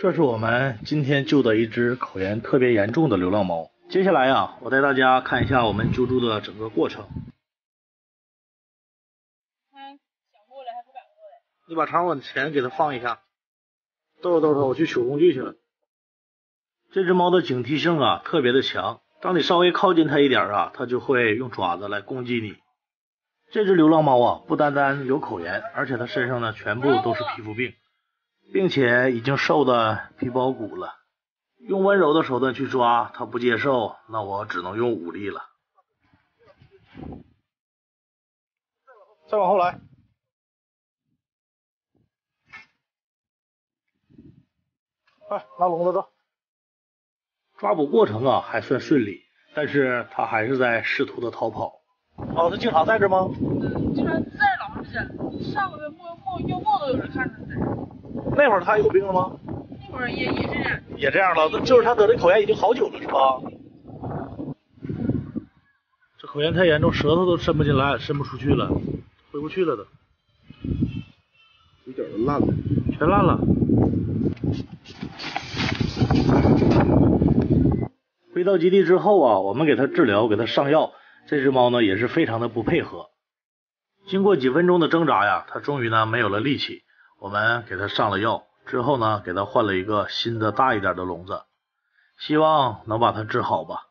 这是我们今天救的一只口炎特别严重的流浪猫。接下来呀，我带大家看一下我们救助的整个过程。它想过来还不敢过来。你把长吻钱给它放一下。兜着兜着，我去取工具去了。这只猫的警惕性啊特别的强，当你稍微靠近它一点啊，它就会用爪子来攻击你。这只流浪猫啊，不单单有口炎，而且它身上呢全部都是皮肤病。并且已经瘦的皮包骨了，用温柔的手段去抓，他不接受，那我只能用武力了。再往后来，快拿笼子走。抓捕过程啊还算顺利，但是他还是在试图的逃跑。哦，他经常在这吗？嗯，经常在这老长时间，上个月末末月末都有人看他在这。那会儿他有病了吗？那会儿也也这样，也这样了，就是他得这口炎已经好久了，是吧？这口炎太严重，舌头都伸不进来，伸不出去了，回不去了都。嘴角都烂了，全烂了。回到基地之后啊，我们给它治疗，给它上药。这只猫呢也是非常的不配合。经过几分钟的挣扎呀，它终于呢没有了力气。我们给它上了药之后呢，给它换了一个新的大一点的笼子，希望能把它治好吧。